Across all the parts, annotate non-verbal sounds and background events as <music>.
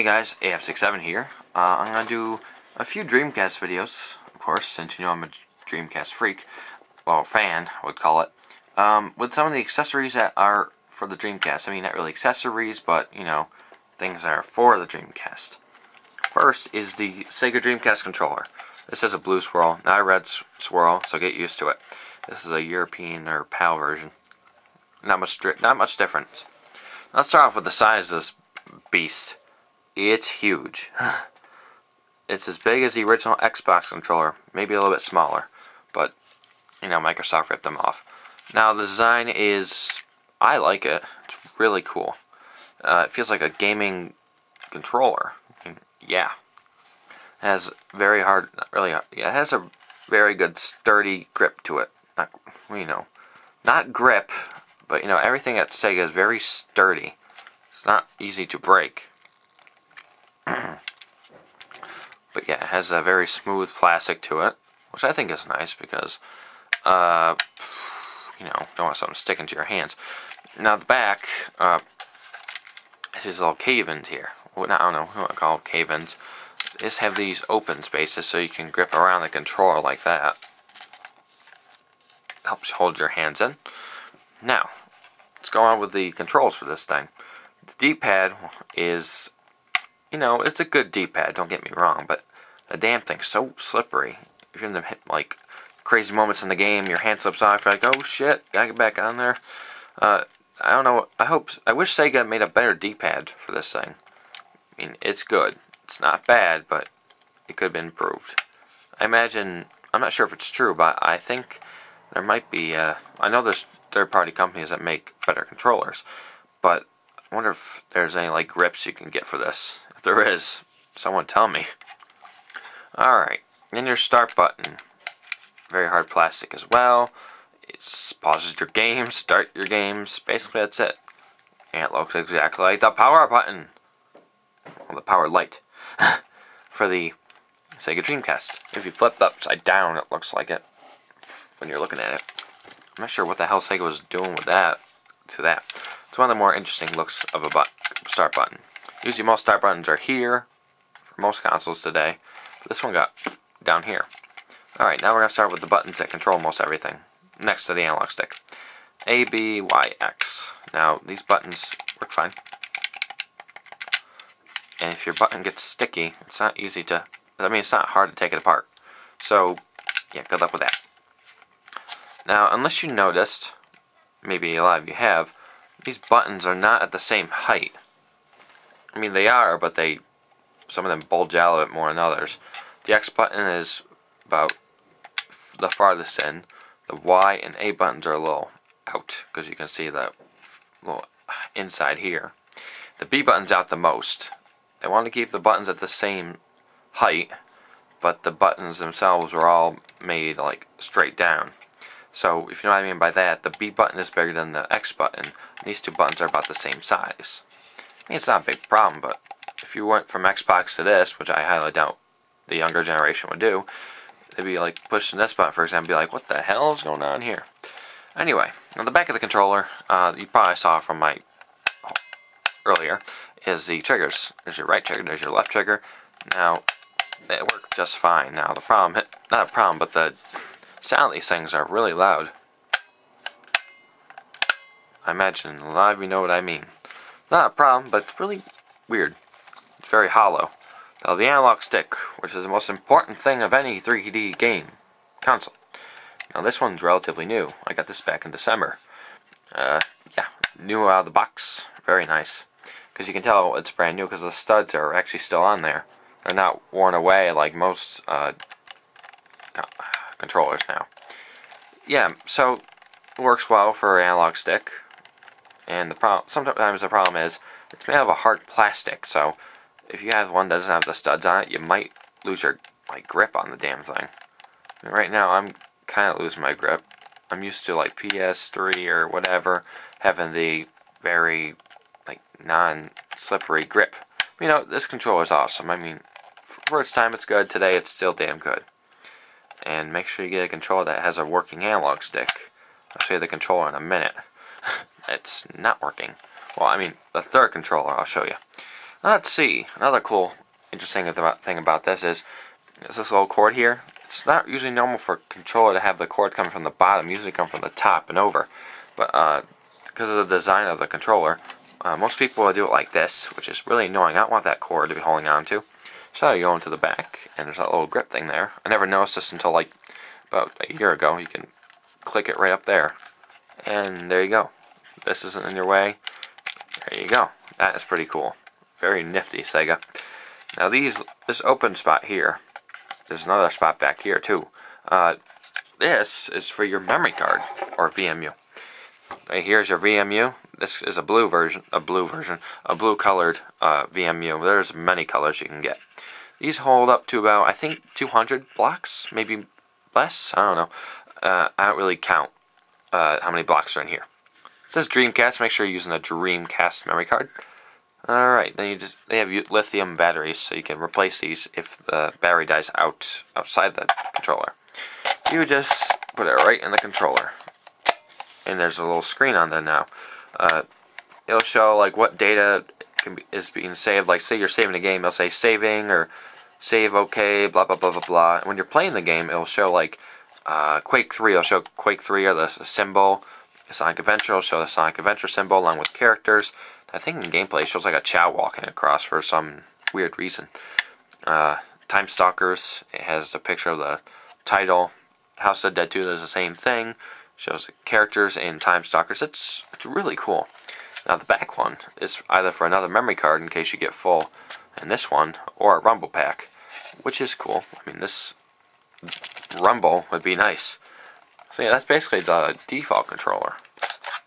Hey guys, AF67 here. Uh, I'm going to do a few Dreamcast videos, of course, since you know I'm a Dreamcast freak. Well, fan, I would call it. Um, with some of the accessories that are for the Dreamcast. I mean, not really accessories, but, you know, things that are for the Dreamcast. First is the Sega Dreamcast controller. This is a blue swirl, not a red swirl, so get used to it. This is a European or PAL version. Not much, not much difference. Let's start off with the size of this beast. It's huge. <sighs> it's as big as the original Xbox controller, maybe a little bit smaller, but you know Microsoft ripped them off. Now the design is, I like it. It's really cool. Uh, it feels like a gaming controller. yeah, has very hard, not really. Yeah, it has a very good sturdy grip to it. Not you know, not grip, but you know everything at Sega is very sturdy. It's not easy to break. But yeah, it has a very smooth plastic to it, which I think is nice because, uh, you know, don't want something sticking to your hands. Now the back, uh, is these little cave-ins here. Well, I don't know, what to call cave-ins. Just have these open spaces so you can grip around the controller like that. Helps hold your hands in. Now, let's go on with the controls for this thing. The D-pad is you know, it's a good D-pad, don't get me wrong, but the damn thing's so slippery. If you're in the, like, crazy moments in the game, your hand slips off, you're like, oh shit, gotta get back on there. Uh, I don't know, I hope, I wish Sega made a better D-pad for this thing. I mean, it's good. It's not bad, but it could have been improved. I imagine, I'm not sure if it's true, but I think there might be, uh, I know there's third-party companies that make better controllers, but I wonder if there's any, like, grips you can get for this. There is, someone tell me. Alright, then your start button. Very hard plastic as well. It pauses your games, start your games. Basically, that's it. And it looks exactly like the power button. Well, the power light. <laughs> for the Sega Dreamcast. If you flip upside down, it looks like it when you're looking at it. I'm not sure what the hell Sega was doing with that. To that. It's one of the more interesting looks of a start button. Usually most start buttons are here for most consoles today. this one got down here. Alright, now we're going to start with the buttons that control most everything. Next to the analog stick. A, B, Y, X. Now, these buttons work fine. And if your button gets sticky, it's not easy to... I mean, it's not hard to take it apart. So, yeah, good luck with that. Now, unless you noticed, maybe a lot of you have, these buttons are not at the same height. I mean, they are, but they some of them bulge out a bit more than others. The X button is about the farthest in. The Y and A buttons are a little out because you can see the little inside here. The B button's out the most. They want to keep the buttons at the same height, but the buttons themselves are all made like straight down. So if you know what I mean by that, the B button is bigger than the X button. these two buttons are about the same size mean, it's not a big problem, but if you went from Xbox to this, which I highly doubt the younger generation would do, they'd be like pushing this button, for example, be like, what the hell is going on here? Anyway, on the back of the controller, uh, you probably saw from my earlier, is the triggers. There's your right trigger, there's your left trigger. Now, they work just fine. Now, the problem, <laughs> not a problem, but the sound of these things are really loud. I imagine a lot of you know what I mean. Not a problem, but it's really weird. It's very hollow. Now the analog stick, which is the most important thing of any 3D game console. Now this one's relatively new. I got this back in December. Uh, yeah, new out of the box. Very nice. Because you can tell it's brand new because the studs are actually still on there. They're not worn away like most uh, controllers now. Yeah, so works well for analog stick. And the problem, sometimes the problem is it's made out of a hard plastic. So if you have one that doesn't have the studs on it, you might lose your like grip on the damn thing. And right now, I'm kind of losing my grip. I'm used to like PS3 or whatever having the very like non-slippery grip. You know, this controller is awesome. I mean, for its time, it's good. Today, it's still damn good. And make sure you get a controller that has a working analog stick. I'll show you the controller in a minute. <laughs> it's not working. Well, I mean, the third controller, I'll show you. Let's see. Another cool, interesting thing about this is, is this little cord here. It's not usually normal for a controller to have the cord come from the bottom. Usually come from the top and over. But uh, because of the design of the controller, uh, most people will do it like this, which is really annoying. I don't want that cord to be holding on to. So you go into the back, and there's that little grip thing there. I never noticed this until like about a year ago. You can click it right up there, and there you go. This isn't in your way. There you go. That is pretty cool. Very nifty, Sega. Now these, this open spot here, there's another spot back here too. Uh, this is for your memory card or VMU. Right here's your VMU. This is a blue version, a blue version, a blue colored uh, VMU. There's many colors you can get. These hold up to about, I think, 200 blocks, maybe less. I don't know. Uh, I don't really count uh, how many blocks are in here. It says Dreamcast. Make sure you're using a Dreamcast memory card. All right, then you just they have lithium batteries, so you can replace these if the battery dies out outside the controller. You just put it right in the controller, and there's a little screen on there now. Uh, it'll show like what data be, is being saved. Like say you're saving a game, it'll say saving or save okay, blah blah blah blah blah. And when you're playing the game, it'll show like uh, Quake 3. It'll show Quake 3 or the symbol. Sonic Adventure will show the Sonic Adventure symbol along with characters. I think in gameplay it shows like a Chao walking across for some weird reason. Uh, Time Stalkers, it has a picture of the title. House of Dead 2 does the same thing. Shows the characters in Time Stalkers. It's, it's really cool. Now the back one is either for another memory card in case you get full, and this one, or a Rumble Pack, which is cool. I mean, this Rumble would be nice. So yeah, that's basically the default controller.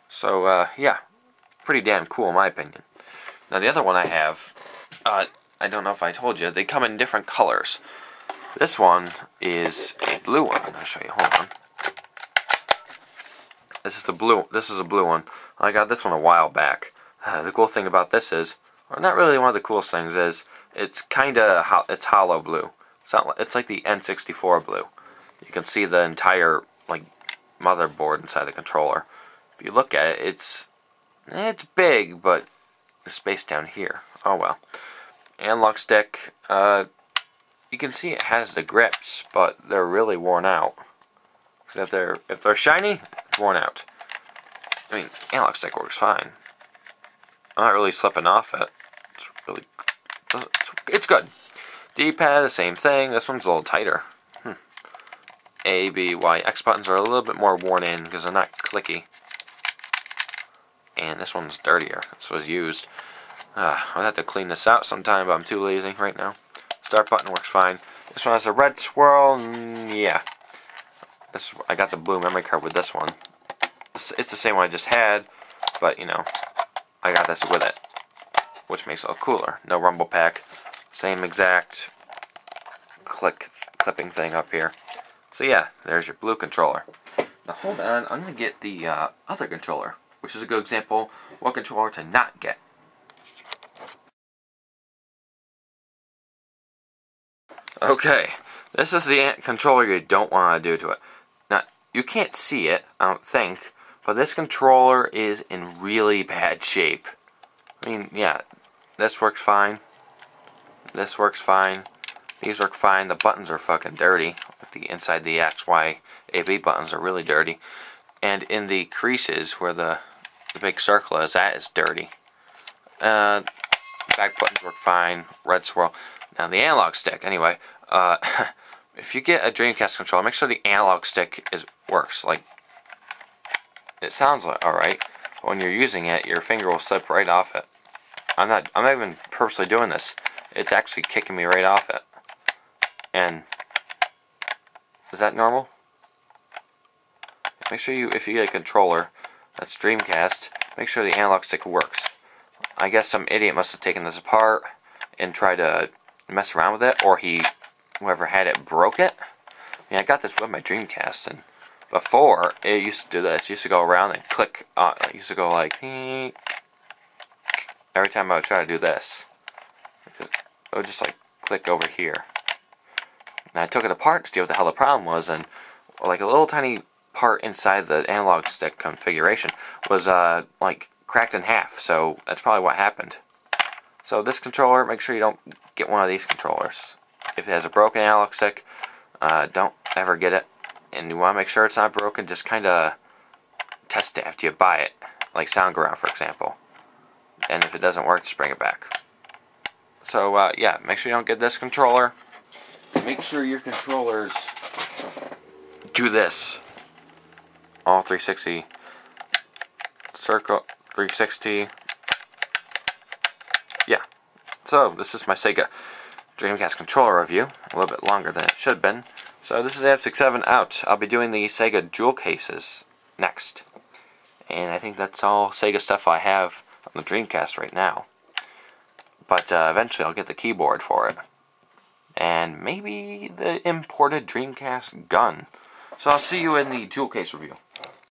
So uh, yeah, pretty damn cool in my opinion. Now the other one I have, uh, I don't know if I told you, they come in different colors. This one is a blue one. I'll show you. Hold on. This is the blue. This is a blue one. I got this one a while back. Uh, <sighs> the cool thing about this is, or not really one of the coolest things is, it's kind of ho it's hollow blue. It's not. It's like the N64 blue. You can see the entire motherboard inside the controller. If you look at it, it's it's big, but the space down here. Oh well. Analog stick. Uh, you can see it has the grips, but they're really worn out. Because if they're if they're shiny, it's worn out. I mean, analog stick works fine. I'm not really slipping off it. It's really, it's good. D-pad, the same thing. This one's a little tighter. A, B, Y, X buttons are a little bit more worn in because they're not clicky. And this one's dirtier. This was used. Uh, I'll have to clean this out sometime, but I'm too lazy right now. Start button works fine. This one has a red swirl. Mm, yeah. This I got the blue memory card with this one. It's, it's the same one I just had, but you know, I got this with it, which makes it look cooler. No rumble pack. Same exact click clipping thing up here. So yeah, there's your blue controller. Now hold on, I'm going to get the uh, other controller, which is a good example what controller to not get. Okay, this is the controller you don't want to do to it. Now, you can't see it, I don't think, but this controller is in really bad shape. I mean, yeah, this works fine. This works fine. These work fine. The buttons are fucking dirty. The inside the X, Y, AB buttons are really dirty. And in the creases where the, the big circle is, that is dirty. Uh, back buttons work fine. Red swirl. Now the analog stick, anyway. Uh, <laughs> if you get a Dreamcast controller, make sure the analog stick is works. Like, it sounds like alright. When you're using it, your finger will slip right off it. I'm not. I'm not even purposely doing this it's actually kicking me right off it. And is that normal? Make sure you, if you get a controller that's Dreamcast, make sure the analog stick works. I guess some idiot must have taken this apart and tried to mess around with it, or he, whoever had it, broke it. I mean, I got this with my Dreamcast, and before it used to do this. It used to go around and click. Uh, it used to go like every time I would try to do this it would just like click over here. And I took it apart to see what the hell the problem was, and like a little tiny part inside the analog stick configuration was uh, like cracked in half. So that's probably what happened. So this controller, make sure you don't get one of these controllers. If it has a broken analog stick, uh, don't ever get it. And you want to make sure it's not broken, just kind of test it after you buy it. Like SoundGround, for example. And if it doesn't work, just bring it back. So, uh, yeah, make sure you don't get this controller. Make sure your controllers do this. All 360 circle 360 yeah. So this is my Sega Dreamcast controller review. A little bit longer than it should have been. So this is F67 out. I'll be doing the Sega jewel cases next. And I think that's all Sega stuff I have on the Dreamcast right now. But uh, eventually I'll get the keyboard for it and maybe the imported Dreamcast gun. So I'll see you in the jewel case review